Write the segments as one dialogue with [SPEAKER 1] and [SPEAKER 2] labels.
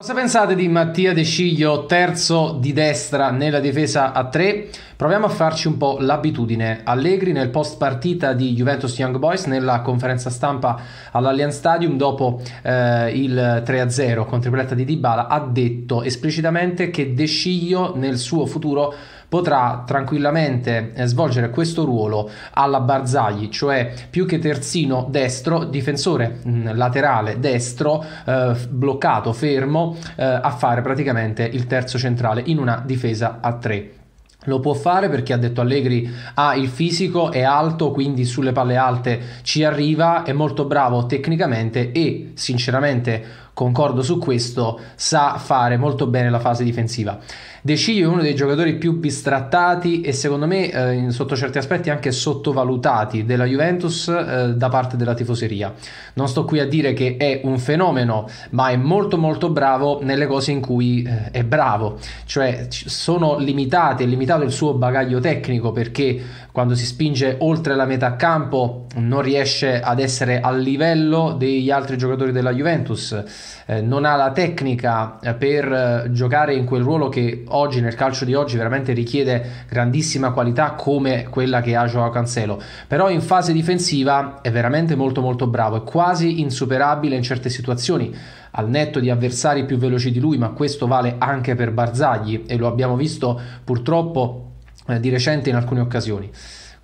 [SPEAKER 1] Cosa pensate di Mattia De Sciglio, terzo di destra nella difesa a tre? Proviamo a farci un po' l'abitudine. Allegri nel post partita di Juventus Young Boys nella conferenza stampa all'Allianz Stadium dopo eh, il 3-0 con tripletta di Dybala ha detto esplicitamente che De Sciglio nel suo futuro potrà tranquillamente eh, svolgere questo ruolo alla Barzagli, cioè più che terzino destro, difensore mm, laterale destro, eh, bloccato, fermo, eh, a fare praticamente il terzo centrale in una difesa a tre. Lo può fare perché ha detto Allegri ha il fisico, è alto, quindi sulle palle alte ci arriva, è molto bravo tecnicamente e sinceramente concordo su questo, sa fare molto bene la fase difensiva. De Sciglio è uno dei giocatori più bistrattati e secondo me eh, sotto certi aspetti anche sottovalutati della Juventus eh, da parte della tifoseria. Non sto qui a dire che è un fenomeno, ma è molto molto bravo nelle cose in cui eh, è bravo, cioè sono limitate, è limitato il suo bagaglio tecnico perché quando si spinge oltre la metà campo non riesce ad essere al livello degli altri giocatori della Juventus, eh, non ha la tecnica eh, per eh, giocare in quel ruolo che oggi nel calcio di oggi veramente richiede grandissima qualità come quella che ha Joao Cancelo, però in fase difensiva è veramente molto molto bravo, è quasi insuperabile in certe situazioni al netto di avversari più veloci di lui, ma questo vale anche per Barzagli e lo abbiamo visto purtroppo di recente in alcune occasioni.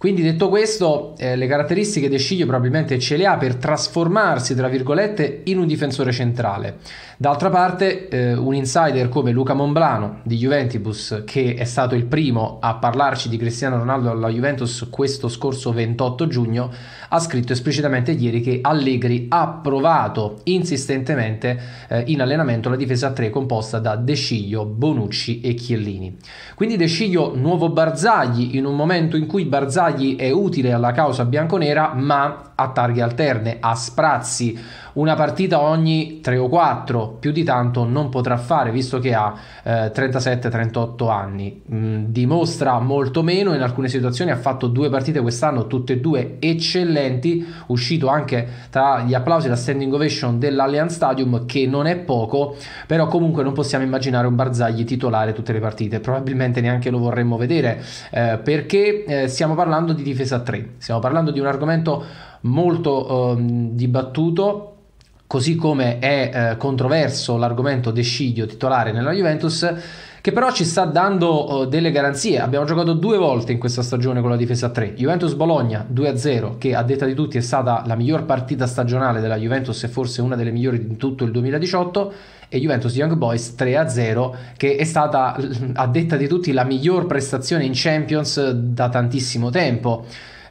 [SPEAKER 1] Quindi detto questo, eh, le caratteristiche di Sciglio probabilmente ce le ha per trasformarsi, tra virgolette, in un difensore centrale. D'altra parte, eh, un insider come Luca Monblano di Juventus, che è stato il primo a parlarci di Cristiano Ronaldo alla Juventus questo scorso 28 giugno, ha scritto esplicitamente ieri che Allegri ha provato insistentemente eh, in allenamento la difesa a 3 composta da De Sciglio, Bonucci e Chiellini. Quindi De Sciglio nuovo Barzagli in un momento in cui Barzagli è utile alla causa bianconera, ma a targhe alterne, a sprazzi. Una partita ogni 3 o 4, più di tanto non potrà fare visto che ha eh, 37-38 anni. Mm, dimostra molto meno, in alcune situazioni ha fatto due partite quest'anno, tutte e due eccellenti, uscito anche tra gli applausi la standing ovation dell'Allianz Stadium che non è poco, però comunque non possiamo immaginare un Barzagli titolare tutte le partite, probabilmente neanche lo vorremmo vedere. Eh, perché eh, stiamo parlando di difesa 3, stiamo parlando di un argomento molto ehm, dibattuto così come è eh, controverso l'argomento De Sciglio titolare nella Juventus, che però ci sta dando uh, delle garanzie. Abbiamo giocato due volte in questa stagione con la difesa a 3. Juventus Bologna 2-0, che a detta di tutti è stata la miglior partita stagionale della Juventus e forse una delle migliori di tutto il 2018 e Juventus Young Boys 3-0 che è stata a detta di tutti la miglior prestazione in Champions da tantissimo tempo.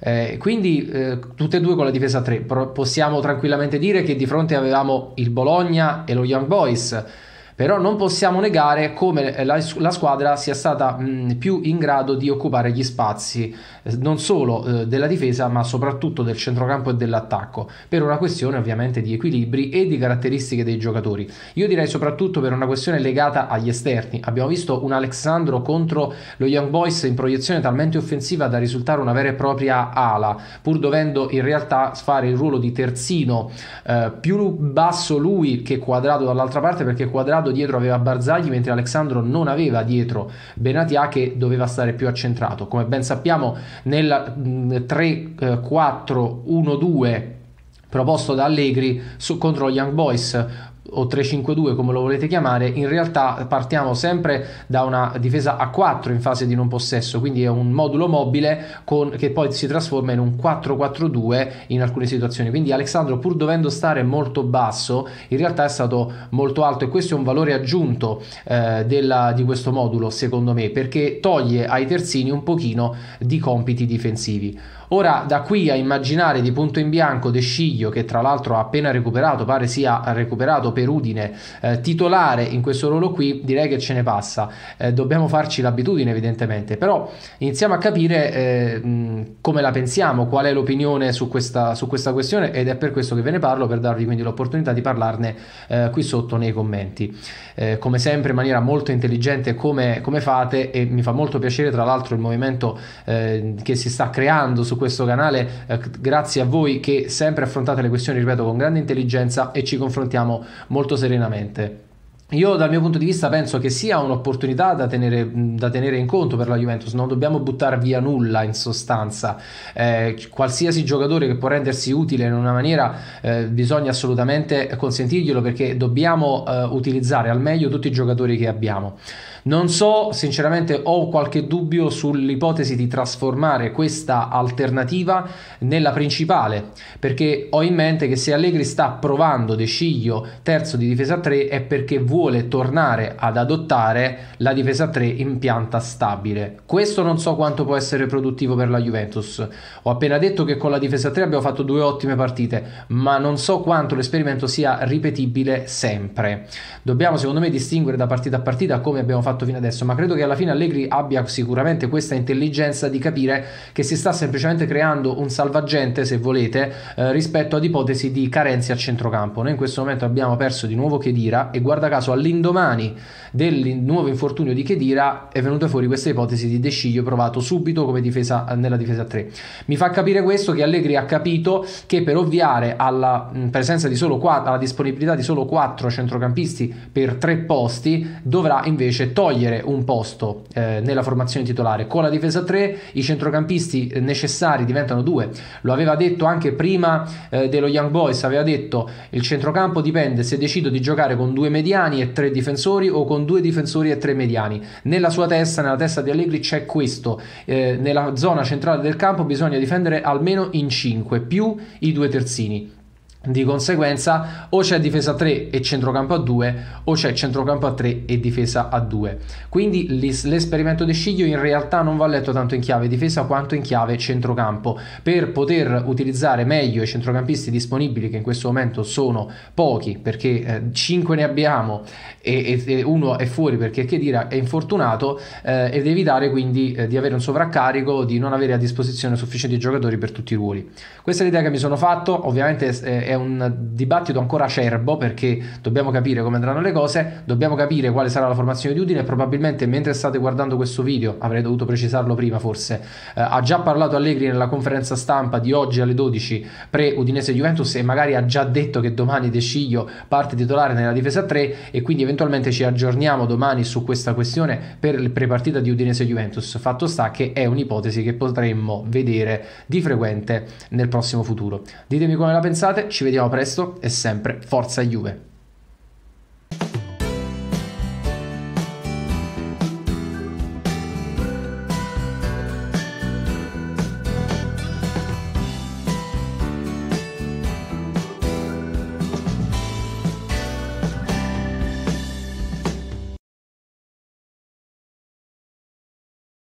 [SPEAKER 1] Eh, quindi eh, tutte e due con la difesa 3. possiamo tranquillamente dire che di fronte avevamo il Bologna e lo Young Boys però non possiamo negare come la, la squadra sia stata mh, più in grado di occupare gli spazi eh, non solo eh, della difesa ma soprattutto del centrocampo e dell'attacco. Per una questione ovviamente di equilibri e di caratteristiche dei giocatori. Io direi soprattutto per una questione legata agli esterni. Abbiamo visto un Alexandro contro lo Young Boys in proiezione talmente offensiva da risultare una vera e propria ala pur dovendo in realtà fare il ruolo di terzino eh, più basso lui che quadrato dall'altra parte perché quadrato Corrado dietro aveva Barzagli mentre Alessandro non aveva dietro Benatia che doveva stare più accentrato. Come ben sappiamo nel 3-4-1-2 proposto da Allegri su, contro Young Boys o 3-5-2 come lo volete chiamare, in realtà partiamo sempre da una difesa a 4 in fase di non possesso, quindi è un modulo mobile con, che poi si trasforma in un 4-4-2 in alcune situazioni. Quindi Alessandro pur dovendo stare molto basso, in realtà è stato molto alto e questo è un valore aggiunto eh, della, di questo modulo secondo me, perché toglie ai terzini un pochino di compiti difensivi. Ora, da qui a immaginare di punto in bianco De Sciglio, che tra l'altro ha appena recuperato, pare sia recuperato per Udine, eh, titolare in questo ruolo qui, direi che ce ne passa. Eh, dobbiamo farci l'abitudine, evidentemente, però iniziamo a capire eh, come la pensiamo, qual è l'opinione su questa, su questa, questione ed è per questo che ve ne parlo, per darvi quindi l'opportunità di parlarne eh, qui sotto nei commenti. Eh, come sempre, in maniera molto intelligente, come, come, fate, e mi fa molto piacere, tra l'altro, il movimento eh, che si sta creando su questo canale, grazie a voi che sempre affrontate le questioni, ripeto, con grande intelligenza e ci confrontiamo molto serenamente. io dal mio punto di vista penso che sia un'opportunità da tenere, da tenere, in conto per la Juventus, non dobbiamo buttare via nulla in sostanza, eh, qualsiasi giocatore che può rendersi utile in una maniera eh, bisogna assolutamente consentirglielo perché dobbiamo eh, utilizzare al meglio tutti i giocatori che abbiamo. Non so, sinceramente ho qualche dubbio sull'ipotesi di trasformare questa alternativa nella principale, perché ho in mente che se Allegri sta provando De Sciglio terzo di difesa 3 è perché vuole tornare ad adottare la difesa 3 in pianta stabile. Questo non so quanto può essere produttivo per la Juventus. Ho appena detto che con la difesa 3 abbiamo fatto due ottime partite, ma non so quanto l'esperimento sia ripetibile sempre. Dobbiamo secondo me distinguere da partita a partita come abbiamo fatto fatto fino adesso, ma credo che alla fine Allegri abbia sicuramente questa intelligenza di capire che si sta semplicemente creando un salvagente, se volete, eh, rispetto ad ipotesi di carenze a centrocampo. Noi in questo momento abbiamo perso di nuovo Chedira e guarda caso all'indomani del nuovo infortunio di Chedira è venuta fuori questa ipotesi di Desciglio provato subito come difesa nella difesa 3. Mi fa capire questo che Allegri ha capito che per ovviare alla presenza di solo 4, alla disponibilità di solo 4 centrocampisti per 3 posti dovrà invece togliere un posto eh, nella formazione titolare. Con la difesa 3 i centrocampisti necessari diventano 2. Lo aveva detto anche prima eh, dello Young Boys, aveva detto il centrocampo dipende se decido di giocare con due mediani e tre difensori o con due difensori e tre mediani. Nella sua testa, nella testa di Allegri c'è questo. Eh, nella zona centrale del campo bisogna difendere almeno in 5 più i due terzini. Di conseguenza o c'è difesa a 3 e centrocampo a 2 o c'è centrocampo a 3 e difesa a 2. Quindi l'esperimento di Sciglio in realtà non va letto tanto in chiave difesa quanto in chiave centrocampo per poter utilizzare meglio i centrocampisti disponibili che in questo momento sono pochi perché eh, 5 ne abbiamo e, e, e, uno è fuori perché Chedira è infortunato eh, ed evitare quindi eh, di avere un sovraccarico, di non avere a disposizione sufficienti giocatori per tutti i ruoli. Questa è l'idea che mi sono fatto, ovviamente eh, è è un dibattito ancora acerbo perché dobbiamo capire come andranno le cose, dobbiamo capire quale sarà la formazione di Udine probabilmente mentre state guardando questo video, avrei dovuto precisarlo prima forse, eh, ha già parlato Allegri nella conferenza stampa di oggi alle 12 pre-Udinese Juventus e magari ha già detto che domani De Sciglio parte titolare nella difesa 3 e quindi eventualmente ci aggiorniamo domani su questa questione per il prepartita di Udinese Juventus. Fatto sta che è un'ipotesi che potremmo vedere di frequente nel prossimo futuro. Ditemi come la pensate, ci vediamo presto e sempre forza Juve.